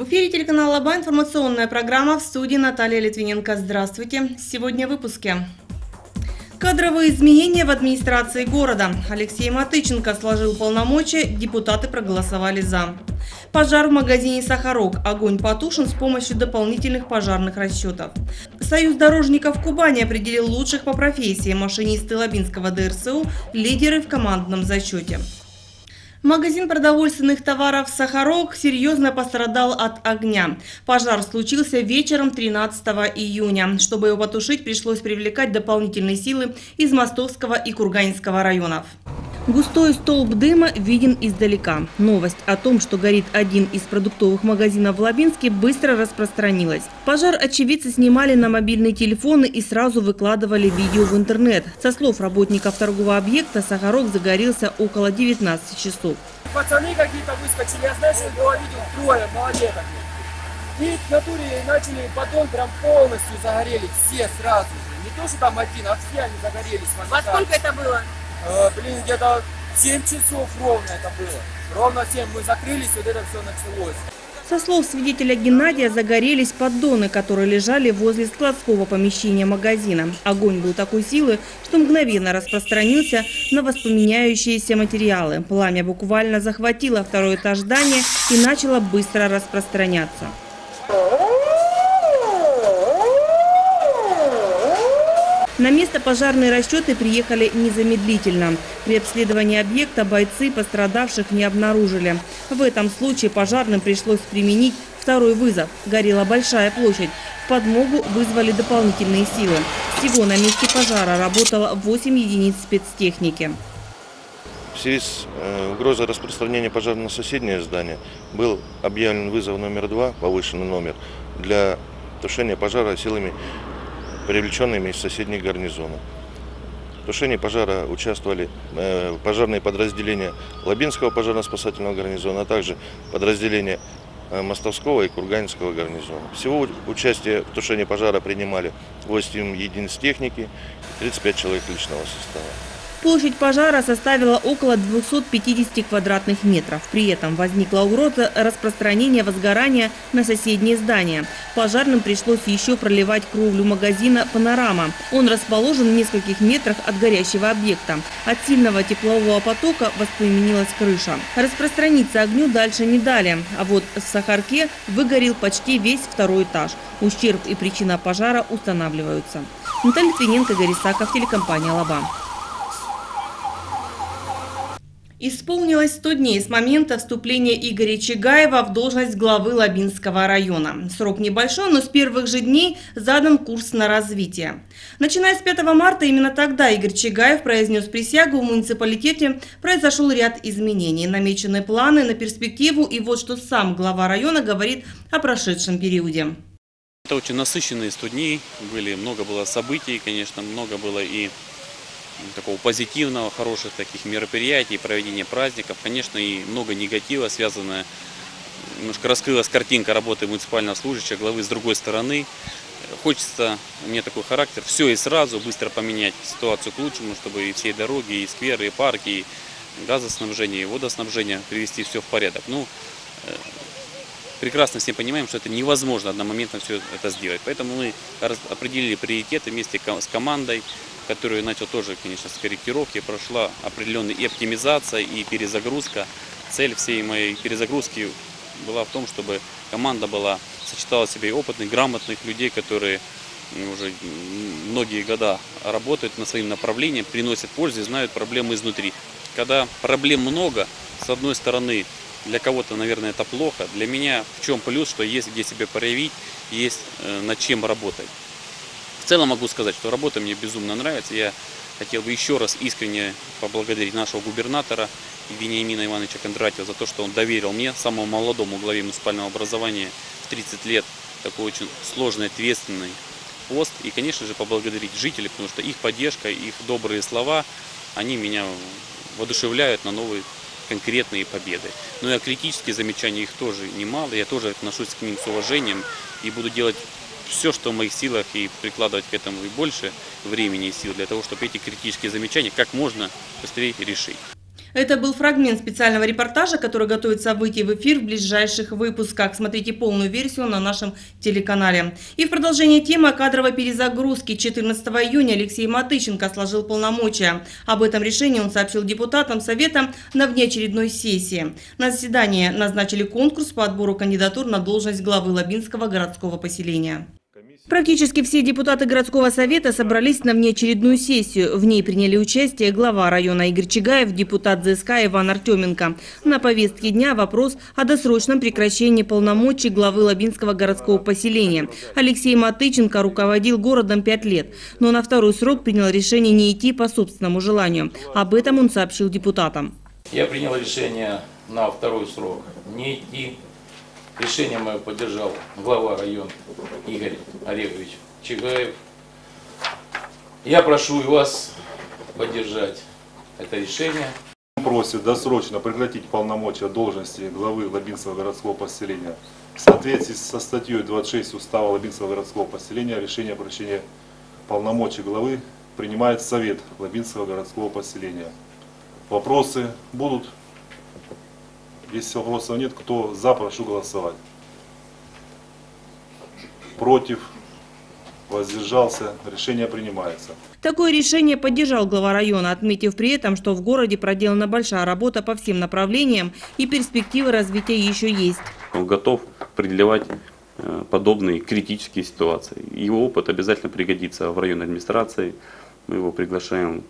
В эфире телеканала Лаба информационная программа в студии Наталья Литвиненко. Здравствуйте. Сегодня в выпуске. Кадровые изменения в администрации города. Алексей Матыченко сложил полномочия, депутаты проголосовали «за». Пожар в магазине «Сахарок». Огонь потушен с помощью дополнительных пожарных расчетов. Союз дорожников Кубани определил лучших по профессии. Машинисты Лабинского ДРСУ – лидеры в командном зачете. Магазин продовольственных товаров «Сахарок» серьезно пострадал от огня. Пожар случился вечером 13 июня. Чтобы его потушить, пришлось привлекать дополнительные силы из Мостовского и Курганинского районов. Густой столб дыма виден издалека. Новость о том, что горит один из продуктовых магазинов в Лабинске, быстро распространилась. Пожар очевидцы снимали на мобильные телефоны и сразу выкладывали видео в интернет. Со слов работников торгового объекта, Сахарок загорелся около 19 часов. Пацаны какие-то выскочили, я знаешь, я было видел трое малолеток. И в натуре начали подон прям полностью загорелись, все сразу же. Не то, что там один, а все они загорелись. Во сколько это было? Э, блин, где-то 7 часов ровно это было. Ровно 7 мы закрылись, вот это все началось. Со слов свидетеля Геннадия, загорелись поддоны, которые лежали возле складского помещения магазина. Огонь был такой силы, что мгновенно распространился на воспламеняющиеся материалы. Пламя буквально захватило второй этаж здания и начало быстро распространяться. На место пожарные расчеты приехали незамедлительно. При обследовании объекта бойцы пострадавших не обнаружили. В этом случае пожарным пришлось применить второй вызов. Горела большая площадь. В подмогу вызвали дополнительные силы. Всего на месте пожара работало 8 единиц спецтехники. В связи с э, угрозой распространения пожара на соседнее здание был объявлен вызов номер два, повышенный номер, для тушения пожара силами привлеченными из соседних гарнизонов. В тушении пожара участвовали э, пожарные подразделения Лабинского пожарно-спасательного гарнизона, а также подразделения э, Мостовского и Курганинского гарнизона. Всего участие в тушении пожара принимали 8 единиц техники и 35 человек личного состава. Площадь пожара составила около 250 квадратных метров. При этом возникла угроза распространения возгорания на соседние здания. Пожарным пришлось еще проливать кровлю магазина «Панорама». Он расположен в нескольких метрах от горящего объекта. От сильного теплового потока воспламенилась крыша. Распространиться огню дальше не дали. А вот в Сахарке выгорел почти весь второй этаж. Ущерб и причина пожара устанавливаются. Наталья Твиненко, Горисаков, телекомпания «Лаба». Исполнилось 100 дней с момента вступления Игоря Чигаева в должность главы Лабинского района. Срок небольшой, но с первых же дней задан курс на развитие. Начиная с 5 марта, именно тогда Игорь Чигаев произнес присягу в муниципалитете, произошел ряд изменений. Намечены планы на перспективу и вот что сам глава района говорит о прошедшем периоде. Это очень насыщенные 100 дней были, много было событий, конечно, много было и такого позитивного, хороших таких мероприятий, проведения праздников. Конечно, и много негатива, связанное, немножко раскрылась картинка работы муниципального служащего, главы с другой стороны. Хочется, меня такой характер, все и сразу, быстро поменять ситуацию к лучшему, чтобы и все дороги, и скверы, и парки, и газоснабжение, и водоснабжение привести все в порядок. Ну, э, прекрасно все понимаем, что это невозможно одномоментно все это сделать. Поэтому мы определили приоритеты вместе с командой, которую начал тоже, конечно, с корректировки, прошла определенная и оптимизация, и перезагрузка. Цель всей моей перезагрузки была в том, чтобы команда была, сочетала в себе опытных, грамотных людей, которые уже многие года работают на своим направлением, приносят пользу и знают проблемы изнутри. Когда проблем много, с одной стороны, для кого-то, наверное, это плохо, для меня в чем плюс, что есть где себя проявить, есть э, над чем работать целом могу сказать, что работа мне безумно нравится. Я хотел бы еще раз искренне поблагодарить нашего губернатора Вениамина Ивановича Кондратьева за то, что он доверил мне, самому молодому главе муниципального образования в 30 лет, такой очень сложный, ответственный пост. И, конечно же, поблагодарить жителей, потому что их поддержка, их добрые слова, они меня воодушевляют на новые конкретные победы. Но и критические замечания их тоже немало. Я тоже отношусь к ним с уважением и буду делать все, что в моих силах, и прикладывать к этому и больше времени и сил для того, чтобы эти критические замечания как можно быстрее решить. Это был фрагмент специального репортажа, который готовится выйти в эфир в ближайших выпусках. Смотрите полную версию на нашем телеканале. И в продолжение темы кадровой перезагрузке 14 июня Алексей Матыченко сложил полномочия. Об этом решении он сообщил депутатам Совета на внеочередной сессии. На заседании назначили конкурс по отбору кандидатур на должность главы Лабинского городского поселения. Практически все депутаты городского совета собрались на внеочередную сессию. В ней приняли участие глава района Игорь Чигаев, депутат ЗСК Иван Артеменко. На повестке дня вопрос о досрочном прекращении полномочий главы Лабинского городского поселения. Алексей Матыченко руководил городом пять лет, но на второй срок принял решение не идти по собственному желанию. Об этом он сообщил депутатам. Я принял решение на второй срок не идти. Решение мое поддержал глава района Игорь Олегович Чигаев. Я прошу и вас поддержать это решение. просит досрочно прекратить полномочия должности главы Лабинского городского поселения. В соответствии со статьей 26 Устава Лабинского городского поселения решение о прощении полномочий главы принимает Совет Лабинского городского поселения. Вопросы будут? Если вопросов нет, кто за, прошу голосовать. Против, воздержался, решение принимается. Такое решение поддержал глава района, отметив при этом, что в городе проделана большая работа по всем направлениям и перспективы развития еще есть. Он готов определять э, подобные критические ситуации. Его опыт обязательно пригодится в районной администрации. Мы его приглашаем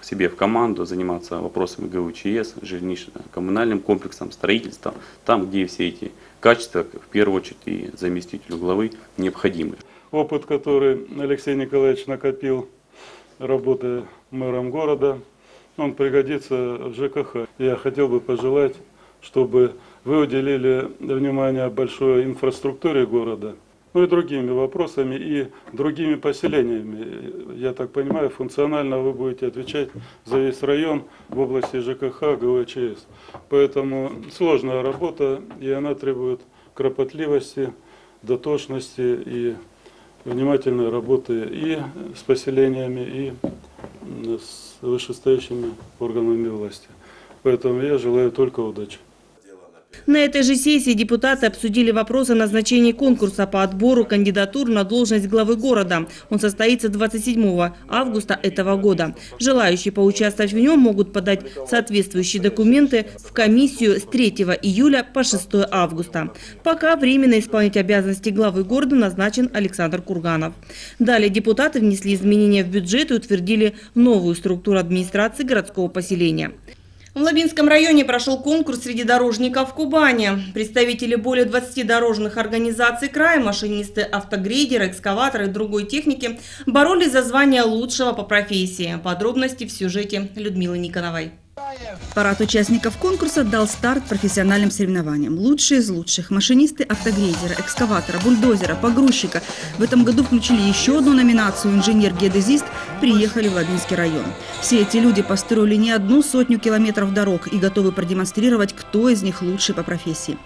к себе в команду заниматься вопросами ГУЧС, жилищно-коммунальным комплексом, строительством, там, где все эти качества, в первую очередь, и заместителю главы необходимы. опыт, который Алексей Николаевич накопил, работая мэром города, он пригодится в ЖКХ. Я хотел бы пожелать, чтобы вы уделили внимание большой инфраструктуре города, ну и другими вопросами и другими поселениями. Я так понимаю, функционально вы будете отвечать за весь район в области ЖКХ, ГВЧС. Поэтому сложная работа, и она требует кропотливости, дотошности и внимательной работы и с поселениями, и с вышестоящими органами власти. Поэтому я желаю только удачи. На этой же сессии депутаты обсудили вопрос о назначении конкурса по отбору кандидатур на должность главы города. Он состоится 27 августа этого года. Желающие поучаствовать в нем могут подать соответствующие документы в комиссию с 3 июля по 6 августа. Пока временно исполнять обязанности главы города назначен Александр Курганов. Далее депутаты внесли изменения в бюджет и утвердили новую структуру администрации городского поселения. В Лабинском районе прошел конкурс среди дорожников Кубани. Представители более 20 дорожных организаций края, машинисты автогрейдеры, экскаваторы и другой техники боролись за звание лучшего по профессии. Подробности в сюжете Людмилы Никоновой. Парад участников конкурса дал старт профессиональным соревнованиям. Лучшие из лучших – машинисты автогрейдера, экскаватора, бульдозера, погрузчика. В этом году включили еще одну номинацию «Инженер-геодезист» приехали в Лабинский район. Все эти люди построили не одну сотню километров дорог и готовы продемонстрировать, кто из них лучший по профессии.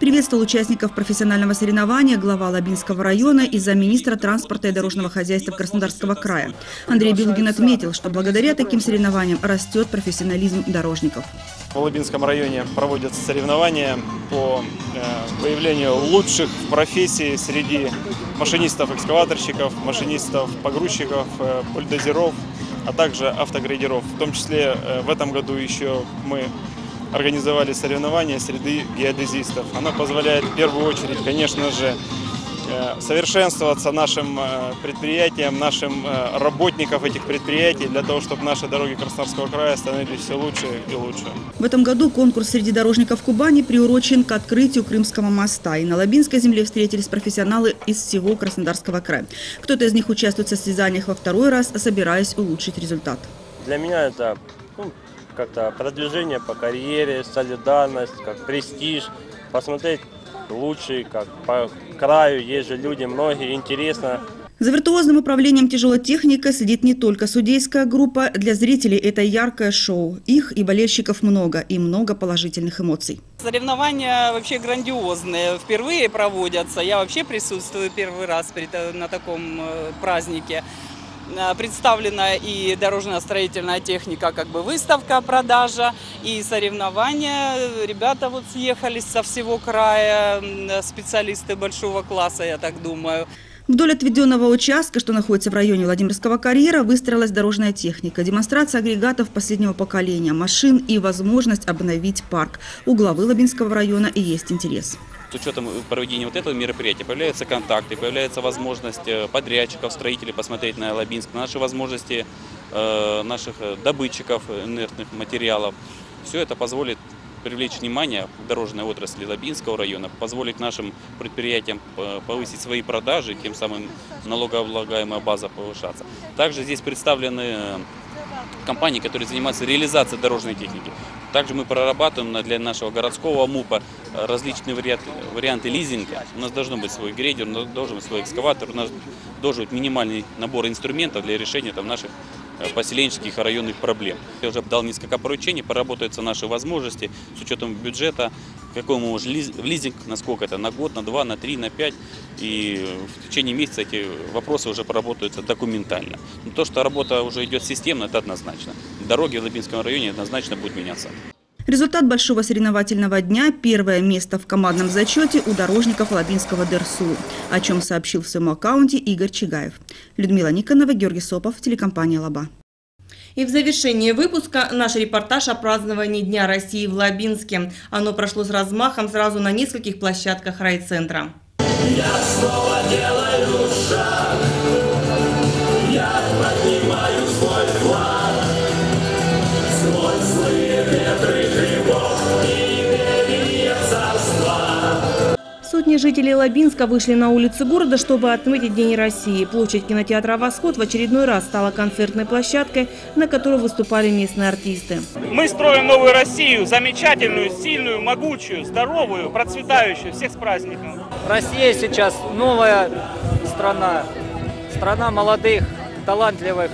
Приветствовал участников профессионального соревнования глава Лабинского района и замминистра транспорта и дорожного хозяйства Краснодарского края. Андрей Белугин отметил, что благодаря таким соревнованиям растет профессионализм дорожников. В Лабинском районе проводятся соревнования по э, выявлению лучших в профессии среди машинистов-экскаваторщиков, машинистов-погрузчиков, э, бульдозеров, а также автогрейдеров. В том числе э, в этом году еще мы организовали соревнования среди геодезистов. Оно позволяет в первую очередь, конечно же, совершенствоваться нашим э, предприятиям, нашим э, работникам этих предприятий, для того, чтобы наши дороги Краснодарского края становились все лучше и лучше. В этом году конкурс среди дорожников Кубани приурочен к открытию Крымского моста. И на Лабинской земле встретились профессионалы из всего Краснодарского края. Кто-то из них участвует в состязаниях во второй раз, собираясь улучшить результат. Для меня это ну, как-то продвижение по карьере, солидарность, как престиж. Посмотреть лучший, как по краю, есть же люди многие, интересно. За виртуозным управлением тяжелой техникой следит не только судейская группа. Для зрителей это яркое шоу. Их и болельщиков много, и много положительных эмоций. Соревнования вообще грандиозные, впервые проводятся. Я вообще присутствую первый раз при на таком э, празднике. Э, Представлена и дорожно-строительная техника, как бы выставка, продажа, и соревнования. Ребята вот съехались со всего края, м, специалисты большого класса, я так думаю. Вдоль отведенного участка, что находится в районе Владимирского карьера, выстроилась дорожная техника, демонстрация агрегатов последнего поколения, машин и возможность обновить парк. У главы Лабинского района и есть интерес. С учетом проведения вот этого мероприятия появляются контакты, появляется возможность э, подрядчиков, строителей посмотреть на Лабинск, на наши возможности э, наших э, добытчиков инертных материалов. Все это позволит привлечь внимание дорожной отрасли Лабинского района, позволить нашим предприятиям повысить свои продажи, тем самым налогооблагаемая база повышаться. Также здесь представлены компании, которые занимаются реализацией дорожной техники. Также мы прорабатываем для нашего городского МУПа э, различные варианты, варианты лизинга. У нас должен быть свой грейдер, у нас должен быть свой экскаватор, у нас должен быть минимальный набор инструментов для решения там, наших э, поселенческих и районных проблем. Я уже дал несколько поручений, поработаются наши возможности с учетом бюджета, какой мы можем в лизинг, насколько это, на год, на два, на три, на пять. И в течение месяца эти вопросы уже проработаются документально. Но то, что работа уже идет системно, это однозначно. Дороги в Лабинском районе однозначно будут меняться. Результат большого соревновательного дня – первое место в командном зачете у дорожников Лабинского ДРСУ, о чем сообщил в своем аккаунте Игорь Чигаев. Людмила Никонова, Георгий Сопов, телекомпания «Лаба». И в завершении выпуска наш репортаж о праздновании Дня России в Лабинске. Оно прошло с размахом сразу на нескольких площадках райцентра. Сотни жителей Лабинска вышли на улицы города, чтобы отметить День России. Площадь кинотеатра «Восход» в очередной раз стала концертной площадкой, на которой выступали местные артисты. Мы строим новую Россию, замечательную, сильную, могучую, здоровую, процветающую. Всех с праздником. Россия сейчас новая страна, страна молодых, талантливых,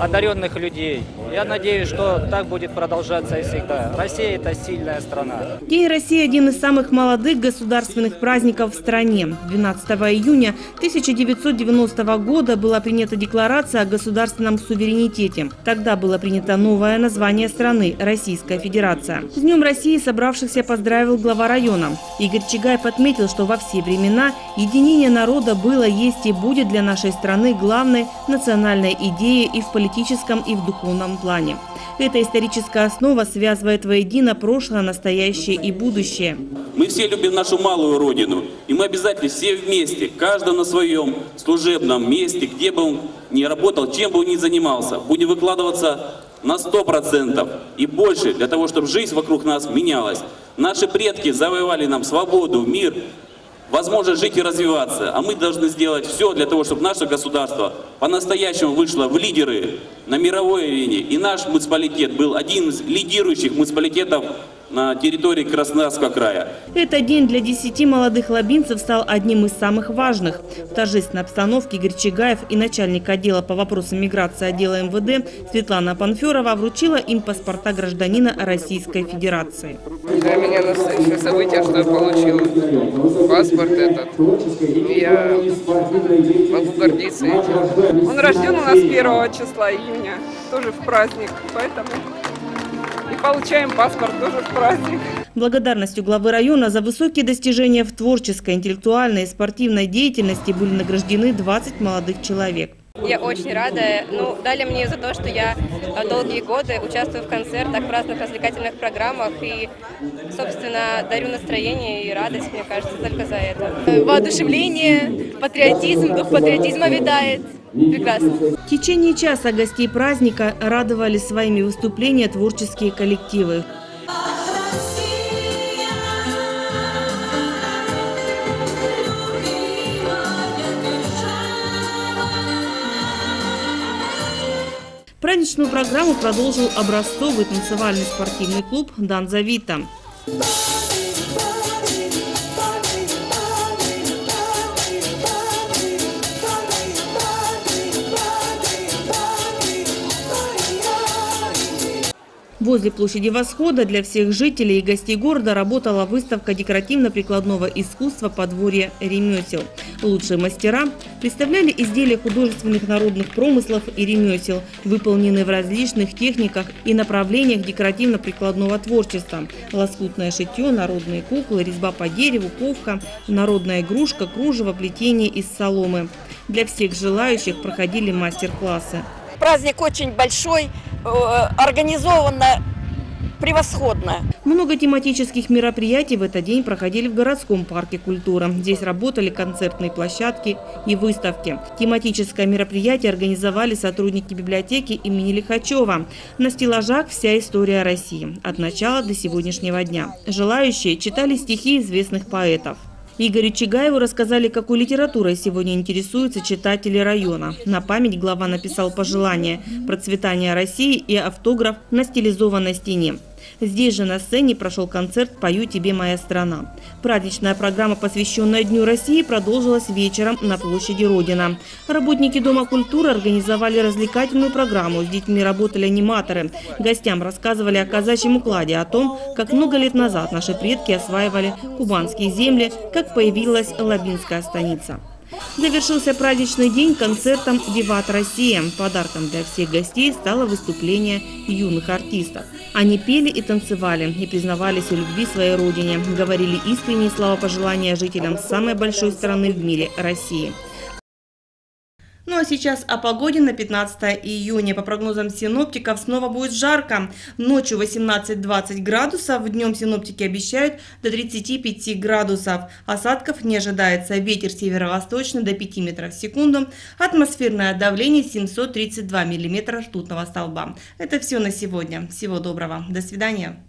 одаренных людей. Я надеюсь, что так будет продолжаться и всегда. Россия – это сильная страна. День России – один из самых молодых государственных праздников в стране. 12 июня 1990 года была принята декларация о государственном суверенитете. Тогда было принято новое название страны – Российская Федерация. С Днем России собравшихся поздравил глава района. Игорь Чигаев отметил, что во все времена единение народа было, есть и будет для нашей страны главной национальной идеей и в политическом, и в духовном плане. Эта историческая основа связывает воедино прошлое, настоящее и будущее. Мы все любим нашу малую родину, и мы обязательно все вместе, каждый на своем служебном месте, где бы он ни работал, чем бы он ни занимался, будем выкладываться на 100% и больше для того, чтобы жизнь вокруг нас менялась. Наши предки завоевали нам свободу, мир, возможность жить и развиваться, а мы должны сделать все для того, чтобы наше государство по-настоящему вышло в лидеры на мировой арене, и наш муниципалитет был один из лидирующих муниципалитетов на территории Краснодарского края. Этот день для 10 молодых лабинцев стал одним из самых важных. В торжественной обстановке Игорь Чигаев и начальник отдела по вопросам миграции отдела МВД Светлана Панферова вручила им паспорта гражданина Российской Федерации. Для меня настоящее событие, что я получил паспорт этот. И я могу гордиться этим. Он рожден у нас 1 числа июня, тоже в праздник, поэтому получаем паспорт тоже в праздник. Благодарностью главы района за высокие достижения в творческой, интеллектуальной и спортивной деятельности были награждены 20 молодых человек. Я очень рада. Ну, дали мне за то, что я э, долгие годы участвую в концертах, в разных развлекательных программах и, собственно, дарю настроение и радость, мне кажется, только за это. Воодушевление, патриотизм, дух патриотизма витает. Прекрасно. В течение часа гостей праздника радовали своими выступлениями творческие коллективы. Праздничную программу продолжил образцовый танцевальный спортивный клуб «Данза Вита». Возле площади Восхода для всех жителей и гостей города работала выставка декоративно-прикладного искусства «Подворье ремесел». Лучшие мастера представляли изделия художественных народных промыслов и ремесел, выполненные в различных техниках и направлениях декоративно-прикладного творчества. Лоскутное шитье, народные куклы, резьба по дереву, ковка, народная игрушка, кружево, плетение из соломы. Для всех желающих проходили мастер-классы. Праздник очень большой, э, организованно превосходно. Много тематических мероприятий в этот день проходили в городском парке культура. Здесь работали концертные площадки и выставки. Тематическое мероприятие организовали сотрудники библиотеки имени Лихачева. На стеллажах вся история России. От начала до сегодняшнего дня. Желающие читали стихи известных поэтов. Игорю Чигаеву рассказали, какой литературой сегодня интересуются читатели района. На память глава написал пожелание процветания России и автограф на стилизованной стене. Здесь же на сцене прошел концерт «Пою тебе, моя страна». Праздничная программа, посвященная Дню России, продолжилась вечером на площади Родина. Работники Дома культуры организовали развлекательную программу. С детьми работали аниматоры. Гостям рассказывали о казачьем укладе, о том, как много лет назад наши предки осваивали кубанские земли, как появилась Лабинская станица. Завершился праздничный день концертом «Виват Россия». Подарком для всех гостей стало выступление юных артистов. Они пели и танцевали, и признавались в любви своей родине, говорили искренние слова пожелания жителям самой большой страны в мире – России. Ну а сейчас о погоде на 15 июня. По прогнозам синоптиков снова будет жарко. Ночью 18-20 градусов, днем синоптики обещают до 35 градусов. Осадков не ожидается. Ветер северо-восточный до 5 метров в секунду. Атмосферное давление 732 миллиметра ртутного столба. Это все на сегодня. Всего доброго. До свидания.